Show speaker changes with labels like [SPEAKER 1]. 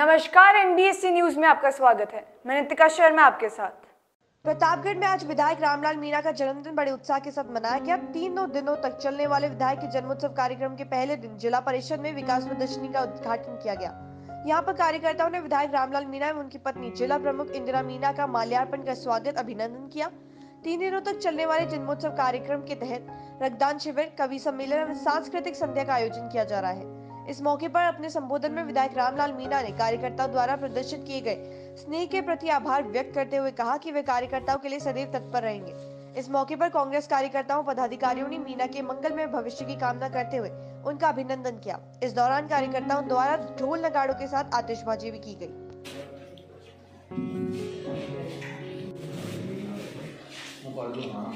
[SPEAKER 1] नमस्कार NBSC news में आपका स्वागत है। मैं नितिका शर्मा आपके साथ।
[SPEAKER 2] प्रतापगढ़ में आज विधायक रामलाल मीणा का जन्मदिन बड़े उत्साह के साथ मनाया गया। तीनों दिनों तक चलने वाले विधायक के जन्मोत्सव कार्यक्रम के पहले दिन जिला परिषद में विकास प्रदर्शनी का उद्घाटन किया गया। यहाँ पर कार्यकर्ताओं ने विधायक रामलाल मीणा एवं उनकी पत्नी जिला प्रमुख इंदिरा मीणा का माल्यार्पण कर स्वागत, अभिनंदन किया। तीन दिनों तक चलने वाले जन्मोत्सव कार्यक्रम के तहत रक्तदान शिविर, कवि सम्मेलन एवं सांस्कृतिक संध्या का आयोजन किया जा रहा है। इस मौके पर अपने संबोधन में विधायक रामलाल मीणा ने कार्यकर्ताओं द्वारा प्रदर्शित किए गए स्नेह के प्रति आभार व्यक्त करते हुए कहा कि वे कार्यकर्ताओं के लिए सदैव तत्पर रहेंगे। इस मौके पर कांग्रेस कार्यकर्ताओं, पदाधिकारियों ने मीना के मंगलमय भविष्य की कामना करते हुए उनका अभिनंदन किया। इस दौरान कार्यकर्ताओं द्वारा ढोल नगाड़ों के साथ आतिशबाजी भी की
[SPEAKER 3] हाँ